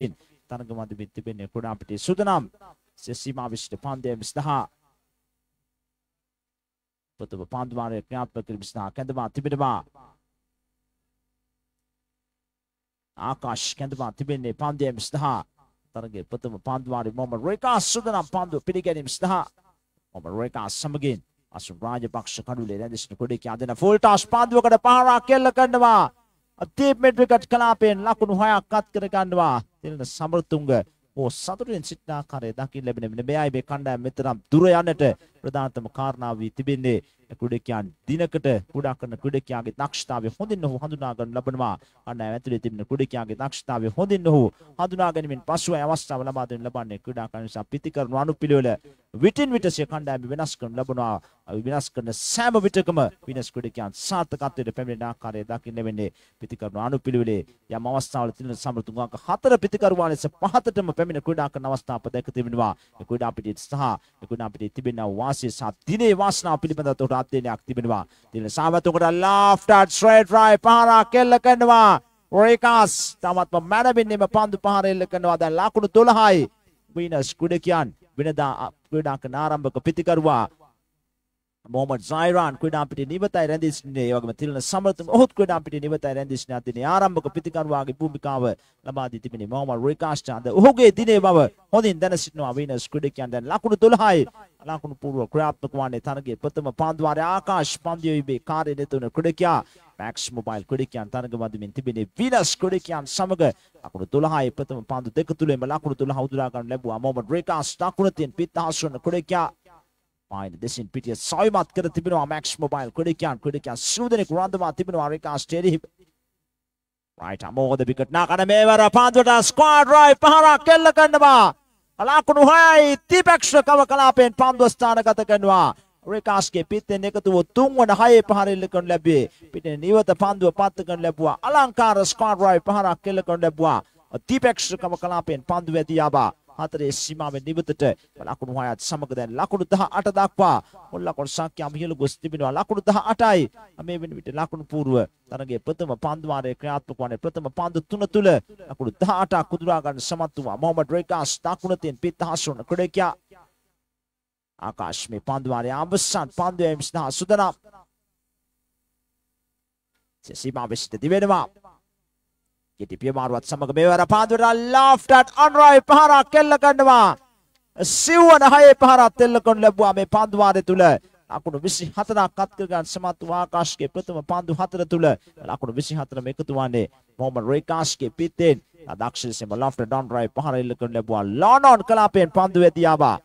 තරග මැද තිබෙන්නේ කුඩා පිටේ සුදනම් සීමා විශිෂ්ට පන්දය 20 ප්‍රථම පාන්දුමාරය ක්‍රියාත්මක කිරීම සඳහා කැඳවා තිබෙනවා. ආකාශ් කැඳවා තිබෙන්නේ පන්දය 20 තරගයේ ප්‍රථම පාන්දුමාරය මොහමඩ් රේකා සුදනම් පාන්දුව පිළිගැනීම සඳහා මොහමඩ් රේකා සමගින් අසුන් රාජපක්ෂ කඩුලේ රැඳිසින කොඩේක අදන ෆුල් ටාස් පාන්දුවකට පහරක් කෙල්ල කරනවා. අතීප් මෙඩ්විකට් කලාපයෙන් ලකුණු හයක් අත් කර ගන්නවා. තිලන සමෘතුංග ඕ සතුටින් සිටින ආකාරය දකින්න ලැබෙන මෙන්න මෙයයි මේ කණ්ඩායම මෙතරම් දුර යන්නට ප්‍රධානතම කාරණාව වී තිබෙන්නේ කුඩකියන් දිනකට කුඩා කරන කුඩකියාගේ දක්ෂතාවය හොඳින් ඔහු හඳුනා ගන්න ලබනවා. කණ්ඩායම ඇතුලේ තිබෙන කුඩකියාගේ දක්ෂතාවය හොඳින් ඔහු හඳුනා ගැනීමෙන් පසුවයි අවස්ථාව ලබා දෙන්න ලබන්නේ ක්‍රීඩා කරන නිසා පිතිකරන අනුපිළිවෙල. විටින් විට සිය කණ්ඩායම වෙනස් කරන ලබනවා. විනාශ කරන සෑම විටකම විනාශ කුඩකියන් සාර්ථකත්වයට පැමිණෙන ආකාරය දකින්න වෙන්නේ පිතිකරන අනුපිළිවෙලේ යම් අවස්ථාවල තියෙන සමෘතුංග අංක හතර පිතිකරුවා ලෙස පහතටම පැමිණ ක්‍රීඩා කරන අවස්ථා අප දැක තිබෙනවා. ක්‍රීඩා පිටියේ සහ ක්‍රීඩා පිටියේ තිබෙන වාසිය සහ දිනේ වාසනාව පිළිබඳව අධ්‍යයනයක් තිබෙනවා. දින සාමතුකට ලාෆ්ටඩ් ස්ට්‍රේට් රයි පහරක් එල්ල කරනවා. රේකාස් තමත්ම මැනබින්නෙම පන්දු පහර එල්ල කරනවා. දැන් ලකුණු 12යි. වීනස් කුඩකියන් වෙනදා ක්‍රීඩා කරන ආරම්භක පිතිකරුවා මොහමඩ් සයිරාන් ක්‍රීඩා පිටි නිවතයි රැඳී සිටින්නේ ඒ වගේම තිලන සමරතුංග ඔහුත් ක්‍රීඩා පිටි නිවතයි රැඳී සිටින අදිනේ ආරම්භක පිටිකරුවාගේ භූමිකාව ලබා දී තිබෙනේ මොහමඩ් රිකාස්ට් අද ඔහුගේ දිනේ බව හොඳින් දැන සිටිනවා. වීනස් ක්‍රීඩකයන් දැන් ලකුණු 12යි ලකුණු පූර්ව ක්‍රියාත්මක වන්නේ තරගයේ ප්‍රථම පාන්දුවාරයේ ආකාශ් පන්දිය විභේ කාර්ය නෙතුන ක්‍රීඩකයා. මැක්ස් මොබයිල් ක්‍රීඩකයන් තරග මැදමින් තිබෙනේ වීනස් ක්‍රීඩකයන් සමග ලකුණු 12යි ප්‍රථම පාන්දු දෙක තුලෙම ලකුණු 12 උදුරා ගන්න ලැබුවා. මොහමඩ් රිකාස්ට් ලකුණු තියන පිටහසුන ක්‍රීඩකයා. පායින දෙසින් පිටිය සොයමත් කර තිබෙනවා මැක්ස් මොබයිල් ක්‍රඩිකයන් ක්‍රඩිකයන් සූදනෙක් රඳවා තිබෙනවා රිකා ස්ටේඩි රයිට් අමෝද විකට් නාකන මේවර පාන්දුවට ස්ක්වාඩ් රයි පහරක් කෙල්ල කරනවා. අලාකුණු හයයි තිපැක්ෂ කව කලාපෙන් පන්දුව ස්ථානගත කරනවා. රේකාස්ගේ පිත්තෙන් එකතුව තුන්වන හයේ පහර එල්ල කරනු ලැබුවේ. පිටේ නිවත පන්දුව පත්ත කරනු ලැබුවා. අලංකාර ස්ක්වාඩ් රයි පහරක් කෙල්ල කරනු ලැබුවා. තිපැක්ෂ කව කලාපෙන් පන්දුව ඇදී ආවා හතරේ සීමාවෙන් නිවතට ලකුණු හයත් සමග දැන් ලකුණු 18 දක්වා. මුල් ලකුණු සංඛ්‍යාව ඉහළ ගොස් තිබෙනවා. ලකුණු 18යි මේ වෙන විට ලකුණු පූර්ව තරගයේ ප්‍රථම පන්දු වාරයේ ක්‍රියාත්මක වන්නේ ප්‍රථම පන්දු තුන තුල ලකුණු 18ක් උදුරා ගන්න සමත් වුණා. මොහමඩ් රේකාස් දකුණ තින් පිටහසුන ක්‍රඩේකියා ආකාශ් මේ පන්දු වාරයේ අවසන් පන්දුවේ මිස්නා සුදනම්. සීමා විශ්ිත දිවෙනවා. ගෙටි පියමාරුවත් සමග මේ වර පාන්දුවට ලාෆ්ටට් අන්රයි පහරක් කෙල්ල ගන්නවා. සිව්වන හයේ පහරත් එල්ල කොන් ලැබුවා මේ පන්දුවාරය තුළ. ලකුණු 24ක් අත්කරගත් සමත් වූ ආකාශ්ගේ ප්‍රථම පන්දු හතර තුළ ලකුණු 24ම එකතු වන්නේ මොහමඩ් රේකාශ්ගේ පිටෙන් අදක්ෂ ලෙසම ලාෆ්ටට් අන්රයි පහර එල්ල කොන් ලැබුවා. ලොනොන් කලාපයෙන් පන්දුවේ දියාවා.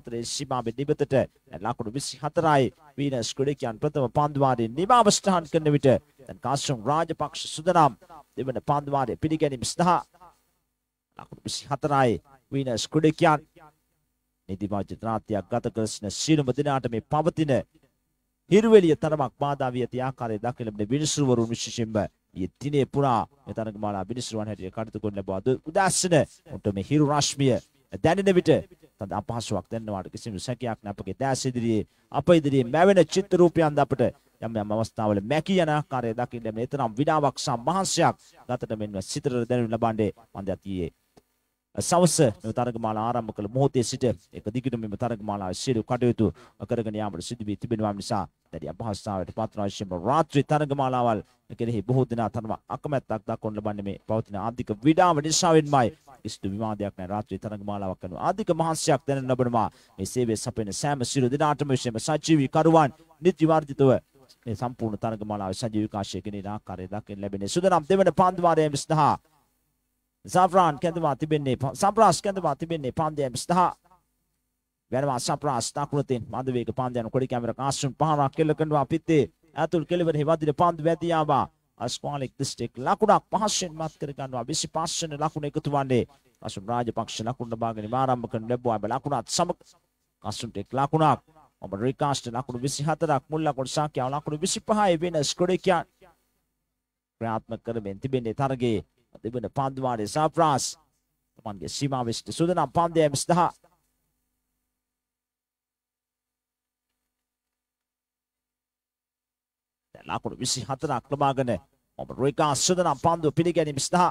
24 සීමාවෙන් නිවතට ලකුණු 24යි වීන ස්ක්‍රීඩකයන් ප්‍රථම පන්දුවාරයේ නිමාවස්ථාන කරන විට දැන් කාශ්‍යප රාජපක්ෂ සුදනම් දෙවන පන්දුවාරයේ පිළිගැනීම සඳහා ලකුණු 24යි වීන ස්ක්‍රීඩකයන් නිදිමත් ජනාතියක් ගත කරන සීලම දිනාට මේ පවතින හිරුවෙලිය තරමක් බාධා විය ඇති ආකාරය දක්වන බිනිසුරුවරුන් විශේෂයෙන්ම ඊයේ දිනේ පුරා මේ තරගමාලා බිනිසුරුවන් හැටියට කටයුතු කරන බව උදාසන උන්ට මේ හිරු රශ්මිය දැනෙන විට තද අපහසුයක් දැනනවාට කිසිදු සැකයක් නැ අපගේ දැස් ඉදිරියේ අප ඉදිරියේ මැවෙන චිත්ත රූපයන් අපට යම් යම් අවස්ථාවල මැකී යන ආකාරය දකින්න ලැබෙන එතරම් විඩාවක් සහ මහන්සියක් ගතට මෙන්ව සිතට දැනෙනු ලබන්නේ මන්ද යතියේ සවස මෙම තරගමාලා ආරම්භ කළ මොහොතේ සිට එක දිගටම මෙම තරගමාලාවේ සියලු කටයුතු කරගෙන යාමට සිදු වී තිබෙනවා නිසා දැඩි අපහසුතාවයට පත් වන විශේෂම රාත්‍රී තරගමාලාවල් කෙරෙහි බොහෝ දෙනා තරම අකමැත්තක් දක්වන ලබන්නේ මේ පවතින ආර්ථික විඩාම නිසාවෙන්මයි. කිසිදු විවාදයක් නැහැ රාත්‍රී තරගමාලාවක් කරන ආර්ථික මහන්සියක් දැනෙන ලබනවා. මේ සේවය සපයන සෑම සියලු දෙනාටම විශේෂම සජීවී කරුවන් නිත්‍ය වර්ධිතව මේ සම්පූර්ණ තරගමාලාවේ සජීවී විකාශය කෙරෙහි ආකාරය දක්වන ලැබෙන්නේ සුදනම් දෙවන පාන්දුවාරයේ විස්තහා සාෆ්‍රාන් කැඳවා තිබෙන්නේ සම්ප්‍රාස් කැඳවා තිබෙන්නේ පාන්දයම් ස්ථහ වෙනවා සම්ප්‍රාස් දකුණතින් මන්දවේග පාන්දයන් කොඩි කැමර කාස්ටුන් පහරක් කෙල්ල කරනවා පිත්තේ ඇතුල් කෙලවර හෙවදින පාන්දු වැදී ආවා අස්පාලික් දිස්ත්‍රික් ලකුණක් පහසෙන් මත් කර ගන්නවා 25 වෙනි ලකුණ එකතු වන්නේ අසුන් රාජපක්ෂ ලකුණ ලබාගෙන ආරම්භ කරන ලැබුවා බ ලකුණත් සමග කස්ටුන්ට එක් ලකුණක් ඔබ රිකාස්ට් ලකුණු 24ක් මුල් ලකුණු සංඛ්‍යාව ලකුණු 25 වෙන ස්කොඩේකියන් ක්‍රියාත්මක කරමින් තිබෙන්නේ තරගයේ තිබෙන පන්දුවාරයේ සාප්‍රාස් තමන්ගේ සීමාවෙස්ට සුදනම් පන්දය මිස්දහ ලකුණු විසි හතරක් ලබාගෙන ඔබ රේකා සුදනම් පන්දුව පිළිගැනීම ස්දහ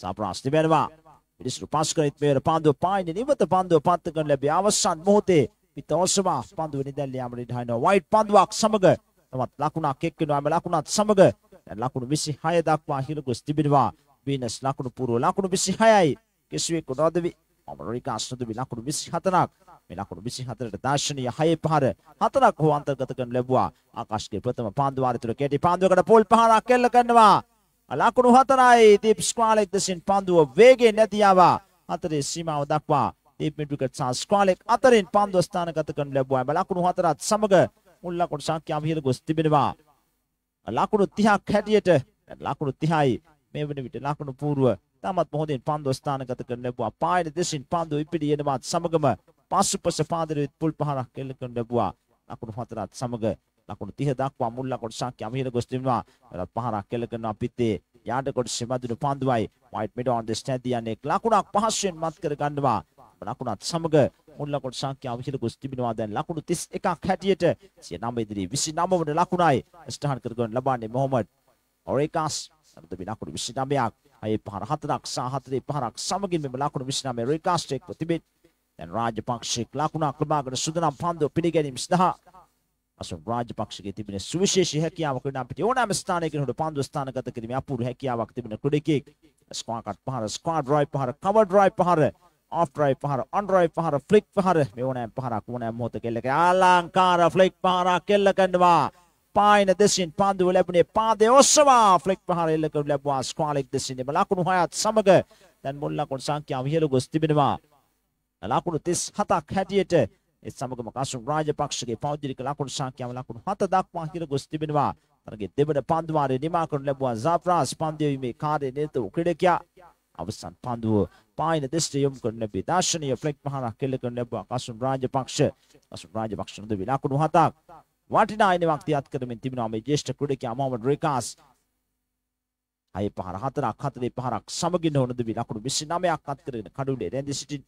සාප්‍රාස් තිබෙනවා පිරිසුරු පස් කර ඉත්මේර පන්දුව පායින නිවත පන්දුව පත්ත කරන ලැබී අවසන් මොහොතේ. පිට ඔසවා පන්දුව නිදැල්ල යාමට ඉඩහනවා වයිට් පන්දුවක් සමග තවත් ලකුණක් එක්කෙනවා එම ලකුණත් සමග දැන් ලකුණු 26 දක්වා හිල ගොස් තිබෙනවා. වීනස් ලකුණු පූර්ව ලකුණු 26යි කිසිවෙකු නොදවි අමරිකා සුදුවි ලකුණු 24ක් මේ ලකුණු 24ට දාර්ශනීය 6 පහර හතරක් හෝ අන්තර්ගත කරන ලැබුවා. ආකාශ්ගේ ප්‍රථම පාන්දු වාරය තුළ කෙටි පාන්දුවකට පොල් පහරක් කෙල්ල කරනවා. ලකුණු හතරයි. දීප් ස්ක්වාලෙක් දෙසින් පන්දුව වේගයෙන් නැති ආවා. හතරේ සීමාව දක්වා දීප් මිඩ්විකට් සහ ස්ක්වාලෙක් අතරින් පන්දුව ස්ථානගත කරන ලැබුවා. එම ලකුණු හතරත් සමග මුල් ලකුණු සංඛ්‍යාව ඉහළ ගොස් තිබෙනවා. ලකුණු 30ක් හැටියට ලකුණු 30යි මේ වන විට ලකුණු පූර්ව තමත් මොහොතින් පන්දුව ස්ථානගත කරන ලැබුවා. පායන දෙසින් පන්දුව ඉපිඩි එනවත් සමගම පසුපස පාදරෙත් පුල් පහරක් කෙල්ල කරන ලැබුවා. ලකුණු හතරත් සමග ලකුණු 30 දක්වා මුල් ලකුණු සංඛ්‍යාව ඉහළ ගොස් තිබෙනවා. එලත් පහරක් කෙල්ල කරනවා පිටේ යාඩ කොටසේ මැදුණු පන්දුවයි. වයිට් මිඩ් ඔන් ද ස්ටෑඩ් යන්නේ. ලකුණක් පහසුවෙන් මත් කර ගන්නවා. ලකුණත් සමග මුල් ලකුණු සංඛ්‍යාව ඉහළ ගොස් තිබෙනවා දැන් ලකුණු 31ක් හැටියට 9 ඉදිරි 29 වන ලකුණයි ස්ථාන කරගෙන ලබන්නේ මොහොමඩ් ඔරේකාස්. අන්තිම ලකුණු 29ක් අය පහර හතරක් සහ හතරේ පහරක් සමගින් මෙම ලකුණු 29 රේකාස්ට් එක්ව තිබෙත් දැන් රාජපක්ෂෙක් ලකුණක් ලබාගෙන සුදනම් පන්දුව පිළිගැනීම සඳහා අසුන් රාජපක්ෂගේ තිබෙන සුවිශේෂී හැකියාවක් වෙන අපිට ඕනෑම ස්ථානයකින් උඩ පන්දුව ස්ථානගත කිරීමේ අපූර්ව හැකියාවක් තිබෙන ක්‍රීඩකෙක් ස්ක්වාඩ් කට් පහර ස්ක්වාඩ් ඩ්‍රයිව් පහර කවර් ඩ්‍රයිව් පහර ඔෆ් ඩ්‍රයිව් පහර ඔන් ඩ්‍රයිව් පහර ෆ්ලික් පහර. මේ ඕනෑම පහරක් ඕනෑම මොහොතක එල්ලක. අලංකාර ෆ්ලික් පහරක් එල්ල කරනවා. පායන දෙසින් පන්දුව ලැබුණේ පාදේ ඔස්සවා. ෆ්ලික් පහර එල්ල කරු ලැබුවා ස්ක්වාලෙක් දෙසින් එම ලකුණු හයත් සමග දැන් මුල් ලකුණු සංඛ්‍යාව ඉහළ ගොස් තිබෙනවා. ලකුණු 37ක් හැටියට ඒ සමගම කසුන් රාජපක්ෂගේ පෞද්ගලික ලකුණු සංඛ්‍යාව ලකුණු 7 දක්වා හිර ගොස් තිබෙනවා. තරගේ දෙවන පන්දු වාරයේ නිමා කරනු ලැබුවා ජාෆ්‍රාස් පන්දුවීමේ කාර්යය නිරත වූ ක්‍රීඩකයා. අවසන් පන්දුව පායන දෙසට යොමු කරන ලැබී දාර්ශනීය ෆ්ලෙක් පහරක් කෙල්ල කරන ලැබුවා කසුන් රාජපක්ෂ. කසුන් රාජපක්ෂ නොදවි ලකුණු 7ක් වටිනා ඉනිමක් තියත් කරමින් තිබෙනවා මේ ජ්‍යෙෂ්ඨ ක්‍රීඩකයා මොහමඩ් රිකාස්. අය පහර හතරක් හතරේ පහරක් සමගින් නොනදවි ලකුණු 29ක් අත් කරගෙන කඩුලේ රැඳී සිටින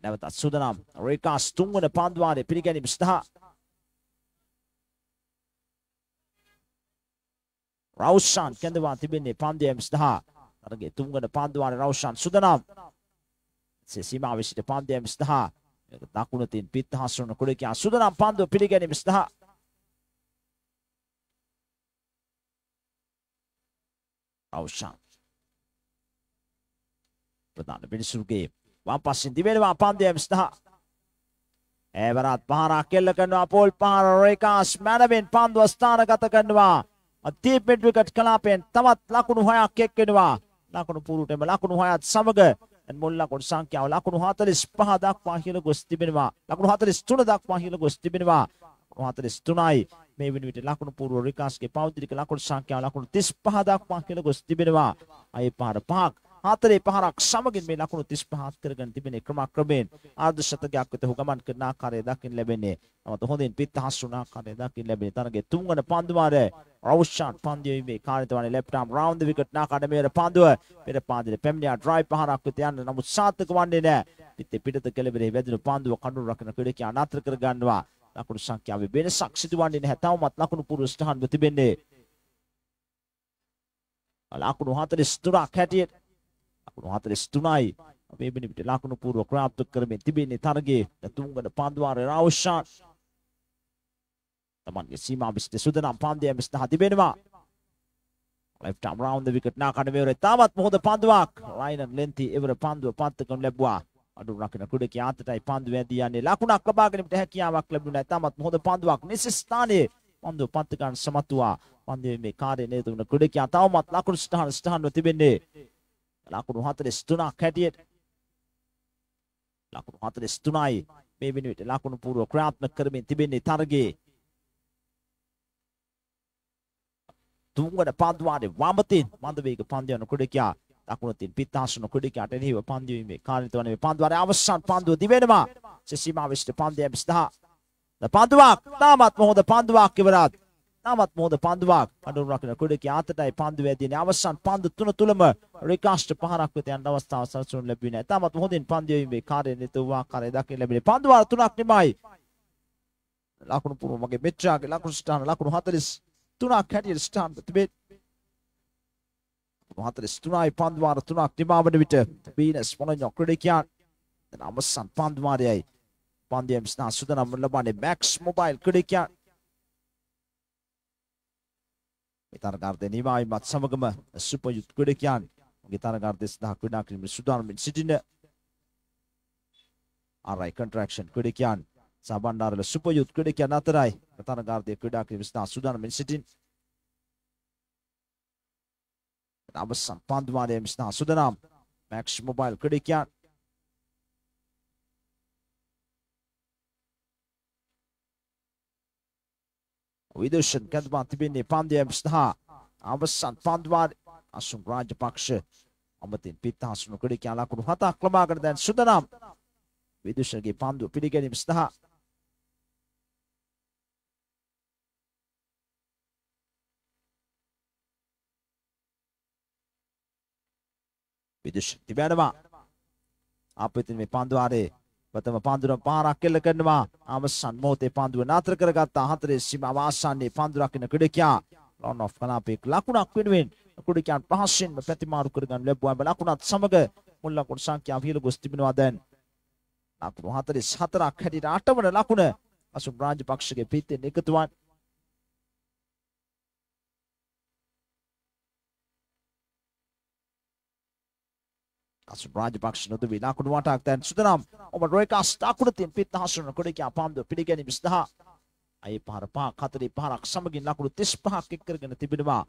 නැවතත් සුදනම් රේකාස් තුන්වන පන්දුවාරය පිළිගැනීම සඳහා රෞෂාන් කැඳවා තිබෙන්නේ පන්දයම් සඳහා තරගේ තුන්වන පන්දුවාරය රෞෂාන් සුදනම් සීමා විසිට පන්දයම් සඳහා දකුණතින් පිත්හසුන කුඩකයා සුදනම් පන්දුව පිළිගැනීම සඳහා රෞෂාන් ප්‍රධාන පිනිසුරුගේ වම් පස්සෙන් දිවෙනවා පන්දයම් සඳහා ඒවරත් පහරක් කෙල්ල කරනවා පෝල් පහර රේකාස් මැනවෙන් පන්දුව ස්ථානගත කරනවා අදීප් මිඩ්විකට් කලාපෙන් තවත් ලකුණු හයක් එක්වෙනවා. ලකුණු පුරුටම ලකුණු හයත් සමග මුල් ලකුණු සංඛ්‍යාව ලකුණු 45 දක්වා ඉහළ ගොස් තිබෙනවා. ලකුණු 43 දක්වා ඉහළ ගොස් තිබෙනවා. 43යි මේ වෙන විට ලකුණු පූර්ව රිකාස්ගේ පෞද්ගලික ලකුණු සංඛ්‍යාව ලකුණු 35 දක්වා ඉහළ ගොස් තිබෙනවා. අය පහර පහක් හතරේ පහරක් සමගින් මේ ලකුණු 35 කරගෙන තිබෙන ක්‍රමක්‍රමයෙන් ආර්ධ ශතකයක් වෙත හු ගමන් කරන ආකාරය දකින්න ලැබෙන්නේ. නමුත් හොඳින් පිට හසුන ආකාරය දකින්න ලැබෙන්නේ. තරගේ තුන්වන පන්දුමාරය රවුෂාන් පන්දුවේ කාර්යතවනේ left arm round the wicket නාකාඩ මේර පන්දුව පෙර පාදේ පැමිණියා drive පහරක් වෙත යන්න නමුත් සාර්ථක වන්නේ නැහැ. පිටේ පිටත කෙළවරේ වැදුණු පන්දුව කඳුළු රකින ක්‍රීඩකයා නතර කර ගන්නවා. ලකුණු සංඛ්‍යාවේ වෙනසක් සිදුවන්නේ නැහැ. තවමත් ලකුණු පුරුෂ ස්ථාන තිබෙන්නේ. ලකුණු 43ක් හැටියට ලකුණු 43යි මේ වෙනිවිට ලකුණු පූර්ව ක්‍රාප්ත කරමින් තිබෙන්නේ තරගේ තුන්වන පන්දුවාරේ රාවුෂාන් තමන්ගේ සීමා විසිට සුදනම් පන්දය මිස්ත තිබෙනවා. Left arm round the wicket නාකඩ මෙවරේ. තාමත් මොහොත පන්දුවක්. ලයිනන් ලෙන්ති එවර පන්දුව පන්ත කරනු ලැබුවා. අඩු රකින කුඩක යාතටයි පන්දුව ඇදී යන්නේ. ලකුණක් ලබා ගැනීමට හැකියාවක් ලැබුණා තාමත් මොහොත පන්දුවක්. නිසි ස්ථානයේ පන්දුව පන්ත ගන්න සමත්තුවා පන්දුවේ මේ කාර්යය නේද වුණ කුඩක තවමත් ලකුණු ස්ථාන ස්ථානව තිබෙන්නේ. ලකුණු 43ක් හැටියට. ලකුණු 43යි මේ වෙනුවට ලකුණු පූර්ව ක්‍රියාත්මක කරමින් තිබෙන්නේ තරගේ තුන්වන පන්දුවානේ වමතින් මන්ද වේග පන්දු යන කුඩකියා දකුණතින් පිත්තාසුන කුඩකියාට එනිව පන්දු වීමේ කාර්යත වන මේ පන්දුවානේ අවසන් පන්දුව දිවෙනවා. සීමා විශ්ත පන්දු යම්ස්දා පන්දුවක් තාමත් මොහොත පන්දුවක් ඉවරත්. තාමත් මොහොත පන්දුවක් අඩු රකින කුඩක ආතටයි පන්දු වැදිනේ අවසන් පන්දු තුන තුලම රිකාස්ට් පහරක් වෙත යන අවස්ථාව සලසුන් ලැබුණේ නැහැ. තාමත් හොඳින් පන්දු යීමේ කාර්යය නිතුව ආකාරය දකින්න ලැබුණේ. පන්දු වාර තුනක් නිමයි. ලකුණු පුරු මගේ මෙච්චාගේ ලකුණු ස්ථාන ලකුණු 43ක් හැටියට ස්ථාන තිබේ. 43යි පන්දු වාර 3ක් නිමාවන විට බීනස් මොනඤ්ඤෝ ක්‍රීඩකයන් දැන් අවසන් පන්දු වාරයයි පන්දියම් ස්නා සුදනම් ලබන්නේ මැක්ස් මොබයිල් ක්‍රීඩකයන් මේ තරගාර්ථය නිමාවීමත් සමගම සුපර් යුත් ක්‍රීඩකයන් ගේ තරගාර්ථය සඳහා ක්‍රීඩා කිරීමේ සූදානම්ින් සිටින ආරයි කොන්ට්‍රැක්ෂන් ක්‍රීඩකයන් සහ බණ්ඩාරවල සුපර් යුත් ක්‍රීඩකයන් අතරයි තරගාර්ථය ක්‍රීඩා කිරීම සඳහා සූදානම්ින් සිටින. අවසන් පන්දුමානය ස්නා සුදනම් මැක්ස් මොබයිල් ක්‍රඩිකයන් විදර්ශන් කැදවා තිබෙන්නේ පන්දයම් ස්ථහා අවසන් පන්දුවාර අසුම් රාජපක්ෂ අමතින් පිත්හසුණු ක්‍රඩිකයා ලකුණු හතක් ලබාගෙන දැන් සුදනම් විදුෂන්ගේ පන්දුව පිළිගැනීම ස්ථහා විදුෂ් තිබෙනවා අපිතින් මේ පන්දුවාරේ ප්‍රථම පන්දුර පාරක් කෙල්ල කරනවා. අවසන් මොහොතේ පන්දුව නතර කරගත්තා. හතරේ සීමාව ආසන්නයේ පන්දු රකින්න ක්‍රීඩකයා රන් ඔෆ් කලාපේ ලකුණක් වෙනුවෙන් ක්‍රීඩකයන් පහසෙන්ම ප්‍රතිමාරු කරගන්න ලැබුවා ලකුණත් සමග මුල් ලකුණු සංඛ්‍යාව ඉහළ ගොස් තිබෙනවා දැන්. ලකුණු 44ක් හැටියට අටවන ලකුණ. අසුම් රාජපක්ෂගේ පිටෙන් එකතු වන්නේ අසු රාජපක්ෂ නොද විලාකුණු වටක් දැන් සුදනම්. ඔබ රොයකස් තාකුණතින් පිත් හසුන කොඩිකයා පාම්ද පිළිගැනීම සඳහා. අයි පහර පහක් හතරේ පහරක් සමගින් ලකුණු 35ක් එක් කරගෙන තිබෙනවා.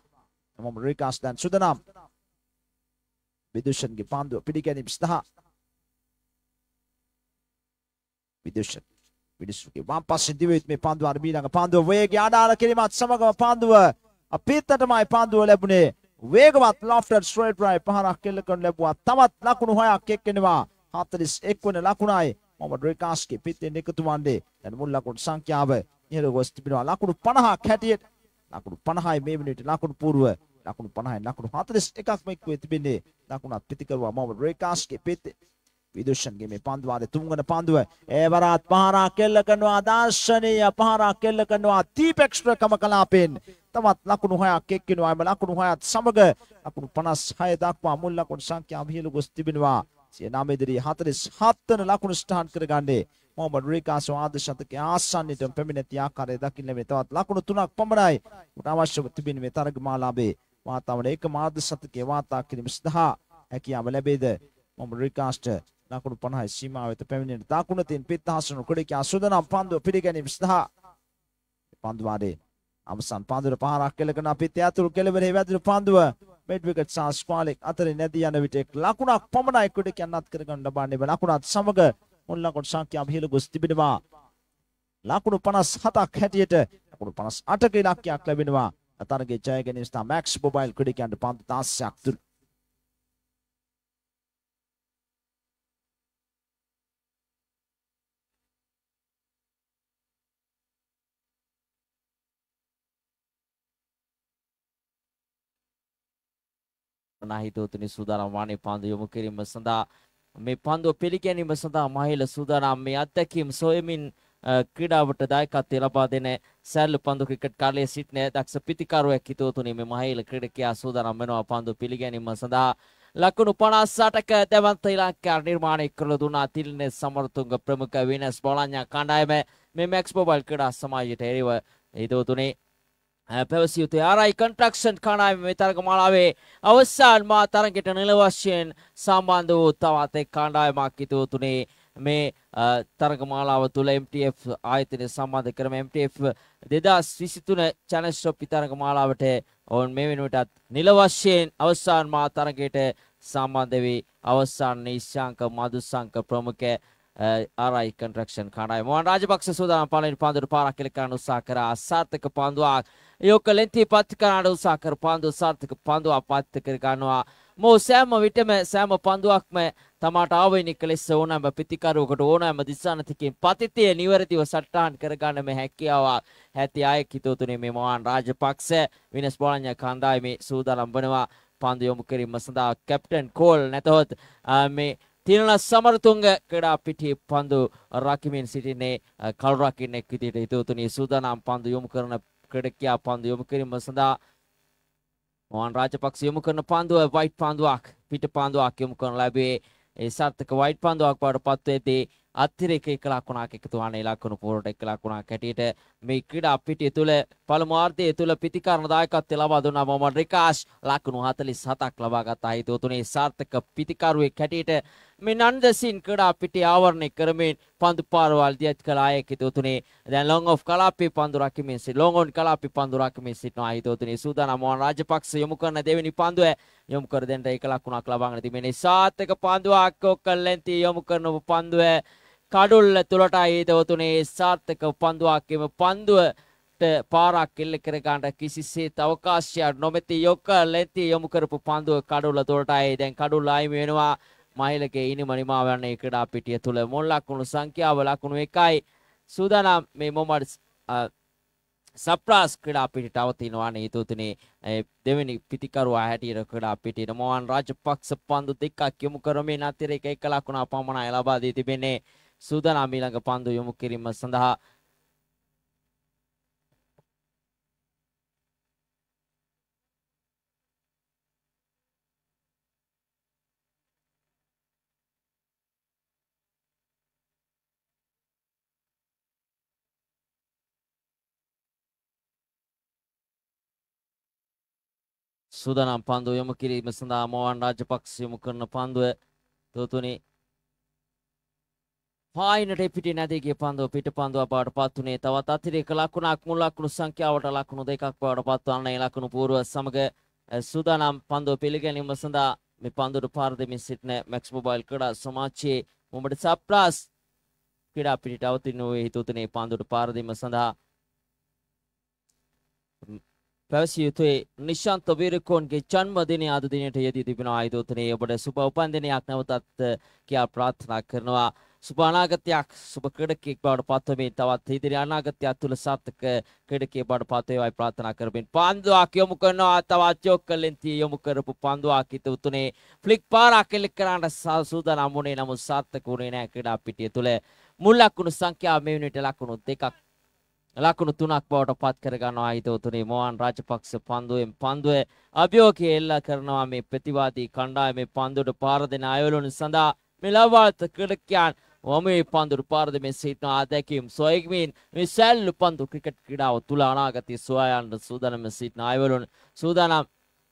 එමම රොයකස් දැන් සුදනම්. විදුෂන්ගේ පාම්දුව පිළිගැනීම සඳහා. විදුෂන් විදුෂන්ගේ වම් පස්සේ දිවෙත් මේ පාම්දුව අර ඊළඟ පාම්දුව වේගය අඩාල කිරීමත් සමගම පාම්දුව අපිටටමයි පාම්දුව ලැබුණේ. වේගවත් ලොෆ්ටර් ස්ට්‍රේට් රයි පහරක් කෙල්ල කරන ලැබුවා. තවත් ලකුණු හයක් එක්කෙනවා. 41 වන ලකුණයි මොහමඩ් රිකාස්ගේ පිටින් එකතු වන්නේ. දැන් මුල් ලකුණු සංඛ්‍යාව ඉහළ ගොස් තිබෙනවා. ලකුණු 50ක් හැටියට. ලකුණු 50යි මේ මිනිත්තු ලකුණු పూర్ව ලකුණු 50යි ලකුණු 41ක් මෙක් වේ තිබෙන්නේ. ලකුණත් පිටිකරුවා මොහමඩ් රිකාස්ගේ පිටින් විදුෂන්ගේ මේ පන්දුවාරේ තුන්වන පන්දුව ඒ වරාත් පහරක් කෙල්ල කරනවා දර්ශනීය පහරක් කෙල්ල කරනවා දීපෙක්ස්ට්‍රා කම කලාපෙන් තවත් ලකුණු හයක් එක්කිනවා එම ලකුණු හයත් සමග ලකුණු 56 දක්වා මුල් ලකුණු සංඛ්‍යාව ඉහළ ගොස් තිබෙනවා. සිය නම ඉදිරියේ 47 වන ලකුණු ස්ථාන කරගන්නේ. මොහමඩ් රිකාස් ආද ශතකයේ ආසන්නයට පැමිණෙති ආකාරය දකින්න මේ තවත් ලකුණු තුනක් පමණයි. උට අවශ්‍යව තිබෙන මේ තරගමාලාවේ වාතාවරණ එක මාද ශතකයේ වාතා කිරීම සඳහා හැකියාව ලැබේද? මොහමඩ් රිකාස්ට ලකුණු 50 සීමාව වෙත පැමිණෙන දකුණ තින් පිත්තහසුණු කුඩික අසුදනම් පන්දුව පිළිගැනීම සඳහා. පන්දුවාරේ අවසන් පන්දුර පහරක් කෙලකන අපිත් ඇතුළු කෙලවරේ වැදුණු පන්දුව මෙඩ් විකට් සහ ස්ක්වාලෙක් අතරින් නැදී යන විට ලකුණක් පමණයි කුඩ කියන්නත් කරගන්න ලබන්නේ ලකුණත් සමග මුල් ලකුණු සංඛ්‍යාව ඉහළ ගොස් තිබෙනවා. ලකුණු 57ක් හැටියට ලකුණු 58ක ඉලක්කයක් ලැබෙනවා. අතරගේ ජය ගැනීම සඳහා මැක්ස් මොබයිල් ක්‍රීඩකයන්ට පන්දු 16ක් තුරු නාහිතෝතුනි සූදානම් වන්නේ පන්දු යොමු කිරීම සඳහා. මේ පන්දුව පිළිගැනීම සඳහා මහිල සූදානම් මේ අත්දැකීම් සොයමින් ක්‍රීඩාවට දායකත්වය ලබා දෙන සැල්ලු පන්දු ක්‍රිකට් කාලයේ සිටින දක්ෂ පිතිකරුවෙක් හිතෝතුනි මේ මහිල ක්‍රීඩකයා සූදානම් වෙනවා පන්දු පිළිගැනීම සඳහා. ලකුණු 58ක දැවන්ත ඉලක්කයක් නිර්මාණය කළ දුන්නා. තිලිනේ සමරතුංග ප්‍රමුඛ විනස් බෝලඤ්ඤා කණ්ඩායම මේ මැක්ස් මොබයිල් ක්‍රීඩා සමාජයට එරෙහිව. හිතෝතුනේ පැවසිය යුතුයි ආරයි කන්ට්‍රක්ෂන් කණ්ඩායම මේ තරග මාලාවේ අවසාන මා තරගයට නිල වශයෙන් සම්බන්ධ වූ තවත් එක් කණ්ඩායමක් ඉතුරු තුනේ මේ තරග මාලාව තුළ MTF ආයතනය සම්බන්ධ කරම MTF 2023 චැලන්ජ් ට්‍රොෆි තරග මාලාවට ඔවුන් මේ වෙනුවටත් නිල වශයෙන් අවසාන මා තරගයට සම්බන්ධ වී අවසාන නිශ්ශාංක මදුසංක ප්‍රමුඛ ආරයි කන්ට්‍රක්ෂන් කණ්ඩායම මොහන් රාජපක්ෂ සූදානම් පළවෙනි පන්දුවට පාරක් කෙල කරන්න උත්සාහ කරා. අසාර්ථක පන්දුවක් යොක ලෙන්ති පත් කරන්න උත්සාහ කර පන්දු සාර්ථක පන්දුවක් පත් කර ගන්නවා මෝ සෑම විටම සෑම පන්දුවක්ම තමාට ආවේනික ලෙස ඕනෑම පිතිකරුවකට ඕනෑම දිසානතිකින් පතිතය නිවැරදිව සට්ටාන් කරගන්න මේ හැකියාවක් ඇති අයෙක් හිතෝතුනේ මේ මොහන් රාජපක්ෂ විනස් බෝලඤ්ඤ කණ්ඩායමේ සූදානම් වනවා පන්දු යොමු කිරීම සඳහා කැප්ටන් කෝල් නැතහොත් මේ තිරණ සමරතුංග ක්‍රඩා පිටි පන්දු රකිමින් සිටින්නේ කල්රකින්නෙක් විදිහට හිතවතුනි සූදානම් පන්දු යොමු කරන ක්‍රඩකයා පන්දු යොමු කිරීම සඳහා මොහන් රාජපක්ෂ යොමු කරන පන්දුව වයිට් පන්දුවක් පිට පන්දුවක් යොමු කරන ලැබුවේ ඒ සාර්ථක වයිට් පන්දුවක් බවට පත්වේදී අත්තිරේක එක ලකුණක් එකතු වන ලකුණු පුරට එක ලකුණක් හැටියට මේ ක්‍රීඩා පිටිය තුළ පළමු ආර්ධය තුළ පිතිකරණ දායකත්වය ලබා දුන්නා මොහමඩ් රිකාෂ් ලකුණු 47ක් ලබා ගත්තා. හිතුව තුනේ සාර්ථක පිතිකරුවෙක් හැටියට මේ නන්දසින් ක්‍රීඩා පිටිය ආවරණය කරමින් පන්දු පාරවල් දියත් කළ අයෙක් හිතුව තුනේ දැන් ලොං ඔෆ් කලාපේ පන්දු රකිමින් සිට ලොං ඔන් කලාපේ පන්දු රකිමින් සිටනවා හිතුව තුනේ සූදානම් මොහන් රාජපක්ෂ යොමු කරන දෙවෙනි පන්දුව යොමු කර දෙන්න එක ලකුණක් ලබාගෙන තිබෙනේ සාර්ථක පන්දුවක් ඔක්කලෙන්ති යොමු කරන පන්දුව කඩුල්ල තුළට හිතවතුනේ සාර්ථක පන්දුවක් එම පන්දුවට පාරක් කෙල්ල කරගන්නට කිසිසේත් අවකාශයක් නොමැති යොක්ක ලෙන්ති යොමු කරපු පන්දුව කඩුල්ල තුළටයි දැන් කඩුල්ල අයිමි වෙනවා. මයිලගේ ඉනිම නිමාවන්නේ ක්‍රඩා පිටිය තුළ මොල් ලකුණු සංඛ්‍යාව ලකුණු එකයි. සූදානම් මේ මොමඩ් සප්‍රාස් ක්‍රඩා පිටිට අවතිනවාන හිතුතුනේ දෙවැනි පිතිකරුවා හැටියට ක්‍රඩා පිටිට මොහන් රාජපක්ෂ පන්දු දෙකක් යොමු කරමින් අතිරේක එක ලකුණා පමණයි ලබා දී තිබෙන්නේ. සූදානම් ඊළඟ පන්දු යොමු කිරීම සඳහා සූදානම් පන්දු යොමු කිරීම සඳහා මොවන් රාජපක්ෂ යොමු කරන පන්දුව තුතුනේ පායිනට පිටි නැතිගේ පන්දුව පිට පන්දුව බවට පත් වුණේ තවත් අතිරේක ලකුණක් මුල් ලකුණු සංඛ්‍යාවට ලකුණු දෙකක් බවට පත් වන්නේ ලකුණු පූර්ව සමග සූදානම් පන්දුව පිළිගැනීම සඳහා මේ පන්දුවට පාර දෙමින් සිටින මැක්ස් මොබයිල් ක්‍රීඩා සමාජයේ මොඹට සප්ලාස් ක්‍රීඩා පිටිට අවතින වූ හිතුතුනේ පන්දුවට පාර දීම සඳහා පැවසිය යුතුයි. නිශාන්ත වීරකෝන්ගේ ජන්මදිනය අද දිනයට යෙදී තිබෙනවා ආයතනයේ ඔබට සුබ උපන්දිනයක් නැවතත් කියා ප්‍රාර්ථනා කරනවා. සුබ අනාගතයක් සුබ ක්‍රීඩකයෙක් බවට පත්වමින් තවත් ඉදිරි අනාගතයක් තුළ සාර්ථක ක්‍රීඩකයෙක් බවට පත් වේවායි ප්‍රාර්ථනා කරමින් පන්දුවක් යොමු කරනවා. තවත් චොක්කලෙන් තිය යොමු කරපු පන්දුවක් හිත උතුනේ. ෆ්ලික් පාරක් එල්ල කරන්න සූදානම් වුණේ නමුත් සාර්ථක වුණේ නැහැ ක්‍රීඩා පිටිය තුළ. මුල් ලකුණු සංඛ්‍යාව මේ වෙනට ලකුණු දෙකක් ලකුණු තුනක් බවට පත් කරගන්නවා හිතවතුනේ මොහන් රාජපක්ෂ පන්දුවෙන් පන්දුවේ අභියෝගය එල්ල කරනවා. මේ ප්‍රතිවාදී කණ්ඩායමේ පන්දුවට පාර දෙන අයවලුන් සඳහා මේ ලබාත ක්‍රීඩකයන් වමේ පන්දුරු පාරදමෙන් සිටින ආදැකීම් සොයගමින් මේ සැල්ලු පන්දු ක්‍රිකට් ක්‍රීඩාව තුළ අනාගතයේ සොයායන්න සූදානම සිටින අයවලුන් සූදානම්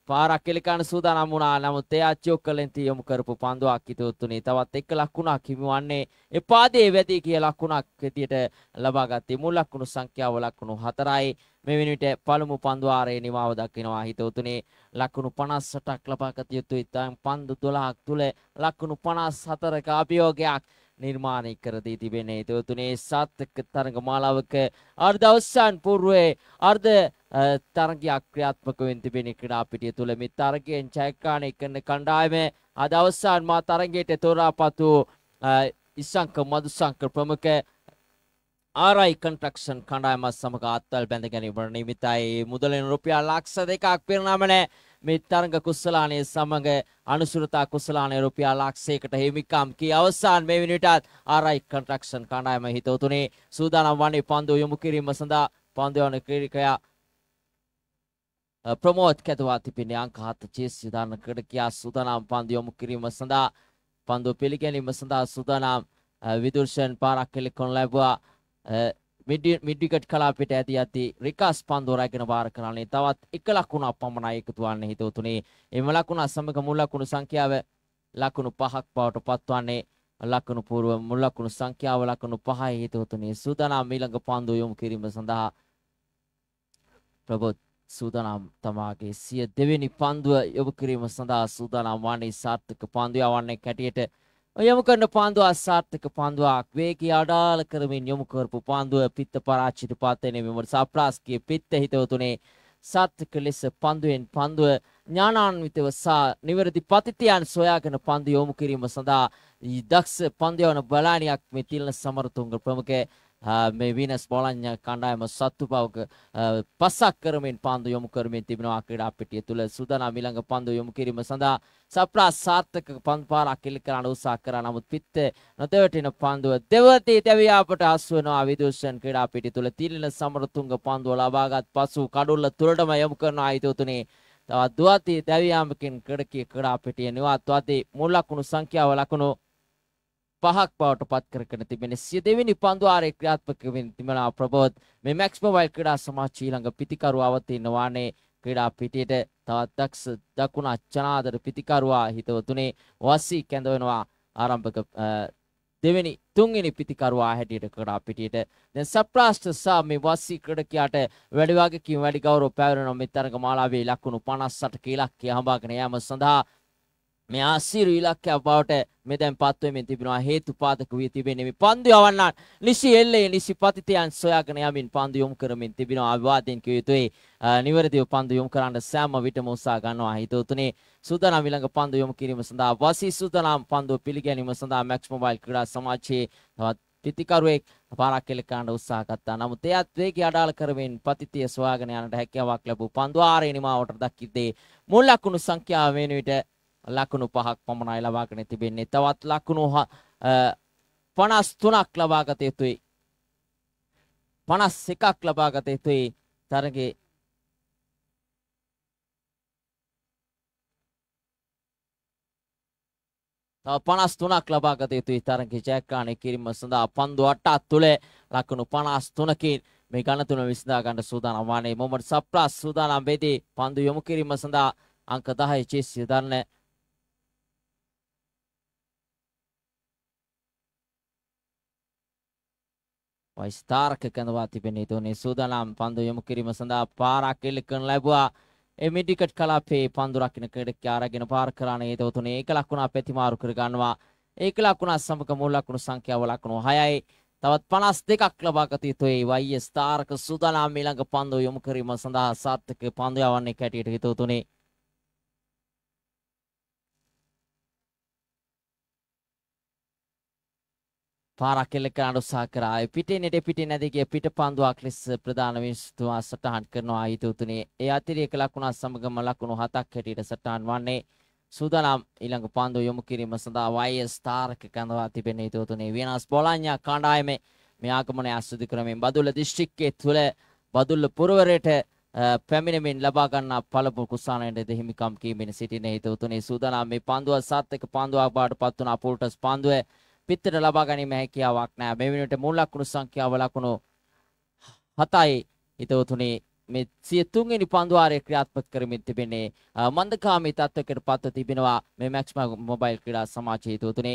පාරක් කෙලිකාන සූදානම් වුණා. නමුත් ඒ අච්චෝක්කලෙන් තියමු කරපු පන්දුවක් හිතුවතුනේ තවත් එක් ලකුණක් හිමිවන්නේ ඒ පාදයේ වැදී කිය ලකුණක් විදියට ලබා ගත්තේ. මුල් ලකුණු සංඛ්‍යාව ලකුණු 4යි මේ වෙනුවිට පළමු පන්දු ආරේ නිමාව දක්වනවා හිතුවතුනේ ලකුණු 58ක් ලබා ගත යුතුයි. තම පන්දු 12ක් තුල ලකුණු 54ක අභියෝගයක් නිර්මාණය කර දී තිබෙන්නේ. හිතුවතුනේ සාර්ථක තරඟ මාලාවක අර්ධ අවසන් పూర్වයේ අර්ධ තරගයක් ක්‍රියාත්මක වෙන්න තිබෙන ක්‍රීඩා පිටිය තුල මේ තරගයෙන් ජයග්‍රහණය කරන කණ්ඩායම අද අවසන් මා තරගයට තෝරාපත් වූ ඉස්සංක මදුසංක ප්‍රමුඛ ආරයි කන්ට්‍රක්ෂන් කණ්ඩායම සමග අත්වල් බැඳ ගැනීමට නිමිතයි. මුදලින් රුපියල් ලක්ෂ දෙකක් පිරිනමන මේ තරග කුස්සලානය සමඟ අනුසුරතා කුස්සලානය රුපියල් ලක්ෂයකට හිමිකම් කී අවසාන මේ විනිටත් ආරයි කන්ට්‍රක්ෂන් කණ්ඩායම හිතවතුනේ සූදානම් වන්නේ පන්දු යොමු කිරීම සඳහා පන්දු යන ක්‍රීඩකයා ප්‍රමෝත් කැතුවා තිබෙන්නේ අංක හත චේස් යදාන ක්‍රීඩකයා සූදානම් පන්දු යොමු කිරීම සඳහා. පන්දු පිළිගැනීම සඳහා සූදානම් විදුර්ෂන් පාරක් කෙලෙකොන් ලැබුවා. මිඩිකට් කලාපිට ඇති ඇති රිකස් පන්දු රැගෙන වාර කරන්නේ තවත් එක ලකුණක් පමණයි එකතු වන්නේ හිතවතුනේ එම ලකුණ සමග මුල් ලකුණු සංඛ්‍යාව ලකුණු පහක් බවට පත්වන්නේ. ලකුණු పూర్ව මුල් ලකුණු සංඛ්‍යාව ලකුණු පහයි හිතවතුනේ සූදානම් ඊළඟ පන්දු යොමු කිරීම සඳහා ප්‍රබෝධ් සූදානම් තමාගේ සිය දෙවෙනි පන්දුව යොමු කිරීම සඳහා සූදානම් වන්නේ සාර්ථක පන්දුව යවන්නේ කැටියට යොමු කරන පන්දුව අසාර්ථක පන්දුවක්. වේගය අඩාල කරමින් යොමු කරපු පන්දුව පිත්ත පරාජිත පත්වෙන මෙමට සප්‍රාස්ගේ පිත්ත හිතවතුනේ සාර්ථක ලෙස පන්දුවෙන් පන්දුව ඥානාන්විතව සා නිවැරදි පතිතයන් සොයාගෙන පන්දු යොමු කිරීම සඳහා දක්ෂ පන්දයවන බලානියක් මේ තිල්න සමරතුන්ග ප්‍රමුඛ මේ වීනස් බොලඥ කණ්ඩායම සත්තු පවක පස්සක් කරමින් පන්දු යොමු කරමින් තිබෙනවා. ක්‍රීඩා පිටිය තුළ සූදානම් ඊළඟ පන්දු යොමු කිරීම සඳහා සප්‍රා සාර්ථක පන්දු පාරක් කෙලි කරන්න උත්සාහ කරා. නමුත් පිත්ත නොතෙවටින පන්දුව දෙවතී තැවියාපට හසු වෙනවා. විදුෂන් ක්‍රීඩා පිටිය තුළ තිලින සමරතුංග පන්දුව ලබාගත් පසු කඩුල්ල තුළටම යොමු කරන ආයතන තුනේ තවත් දුවති දැවියාමකින් කඩකී කඩා පිටිය නිවාත් වති මුල් ලකුණු සංඛ්‍යාව ලකුණු පහක් බවට පත් කරගෙන තිබෙන සිය දෙවෙනි පන්දුවාරයේ ක්‍රියාත්මක වෙමින් තිබෙන ප්‍රබෝධ් මේ මැක්ස් මොබයිල් ක්‍රීඩා සමාජ ඊළඟ පිතිකරු අවතීනවානේ ක්‍රීඩා පිටියට තවත් දක්ෂ දකුණ චනාදර පිතිකරුවා හිතවතුනේ වස්සී කැඳ වෙනවා ආරම්භක දෙවෙනි තුන්වෙනි පිතිකරුවා හැටියට ක්‍රඩා පිටියට. දැන් සප්‍රාෂ්ට සහ මේ වස්සී ක්‍රඩකයාට වැඩි වගකීම් වැඩි ගෞරව පැවරෙන මේ තරග මාලාවේ ලකුණු 58ක ඉලක්කය හඹාගෙන යාම සඳහා මේ ආසිරු ඉලක්කයක් බවට මේ දැන් පත්වෙමින් තිබෙනවා. හේතුපාදක වී තිබෙන්නේ මේ පන්දු යවන්නන්. නිසි එල්ලේ නිසි පතිතයන් සොයාගෙන යමින් පන්දු යොමු කරමින් තිබෙනවා. අවිවාදයෙන් කිය යුතුයි. නිවැරදිව පන්දු යොමු කරන්න සෑම විටම උත්සාහ ගන්නවා. හිතවතුනේ සූදානම් ඊළඟ පන්දු යොමු කිරීම සඳහා වසී සූදානම් පන්දුව පිළිගැනීම සඳහා මැක්ස් මොබයිල් ක්‍රීඩා සමාජයේ තවත් පිතිකරුවෙක් පාරක් කෙලකන්න උත්සාහ ගත්තා. නමුත් එයත් වේගය අඩාල කරමින් පතිතිය සොයාගෙන යන්නට හැකියාවක් ලැබූ පන්දු ආරේ නිමාවට දක්කිද්දී මුල් ලකුණු සංඛ්‍යාව වෙන විට ලකුණු පහක් පමණයි ලබාගෙන තිබෙන්නේ. තවත් ලකුණු 53ක් ලබාගත යුතුයි. 51ක් ලබාගත යුතුයි. තරගේ තව 53ක් ලබාගත යුතුයි තරගේ ජයග්‍රහණය කිරීම සඳහා පන්දු 8ක් තුල ලකුණු 53කින් මේ ගණතුන විසඳා ගන්න සූදානම් වන්නේ මොහමඩ් සප්‍රාස් සූදානම් වෙදී පන්දු යොමු කිරීම සඳහා අංක 10 චේසිය දරන වයිස්ථාරක කැඳවා තිබෙන තුනේ සූදානම් පන්දු යොමු කිරීම සඳහා පාරක් එල්ල කරන ලැබුවා. ඒ මිඩිකට් කලාපේ පන්දු රකින්න ක්‍රීඩකයා අරගෙන පාර කරාන ඒ තුනේ ඒක ලකුණා ප්‍රතිමාරු කර ගන්නවා. ඒක ලකුණා සමග මුල් ලකුණු සංඛ්‍යාව ලකුණු 6යි තවත් 52ක් ලබා ගත යුතුයි වයිස් තාරක සූදානම් ඊළඟ පන්දු යොමු කිරීම සඳහා සාර්ථක පන්දු යවන්නේ කැටියට හිතුතුනේ පාරක් කෙල්ල කරන්න උත්සාහ කරා. පිටේ නෙට පිටේ නැද ගිය පිට පන්දුවක් ලෙස ප්‍රධාන විනිශ්චයතුමා සටහන් කරනවා හිතුතුනේ. ඒ අතිරේක ලකුණත් සමගම ලකුණු හතක් හැටියට සටහන් වන්නේ. සූදානම් ඊළඟ පන්දු යොමු කිරීම සඳහා වයිස් තාරක කඳවා තිබෙන හිතුතුනේ. විනාස් බොලඤ්ඤා කණ්ඩායමේ මේ ආගමනය අසුදු කරමින් බදුල්ල දිස්ත්‍රික්කයේ තුල බදුල්ල පුරවරයට පැමිණෙමින් ලබා ගන්නා පළමු කුසානයට දෙහිමිකම් කීමෙන් සිටින හිතුතුනේ. සූදානම් මේ පන්දුව සත් එක පන්දුවක් බාට පත් වුණා පෝල්ටස් පන්දුවේ පිත්තට ලබා ගැනීම හැකියාවක් නැහැ. මේ වෙනුවට මුල් ලකුණු සංඛ්‍යාව ලකුණු 7යි හිතවතුනි මේ සිය තුන්වෙනි පන්දුවාරය ක්‍රියාත්මක කරමින් තිබෙන්නේ මන්දකාමී තත්ත්වයකට පත්ව තිබෙනවා මේ මැක්ස් මොබයිල් ක්‍රීඩා සමාජයේ හිතවතුනි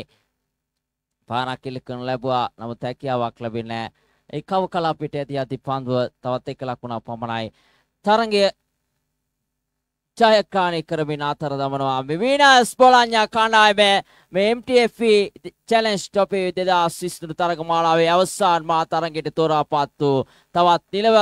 පාරක් ඉල්ල කරන ලැබුවා නමුත් හැකියාවක් ලැබෙන්නේ නැහැ. ඒ කව කලාපයට ඇති අති පන්දුව තවත් එක ලකුණක් පමණයි. තරගය ජයකානය කරමින් අතර දමනවා. මෙවිනස් බොලඥා කණ්ඩායම මේ MTF චැලෙන්ජ් ටොපේ දෙදා සිස්තුරු තරග මාලාවේ අවසාන් මා තරගෙට තෝරාපත් වූ තවත් නිලව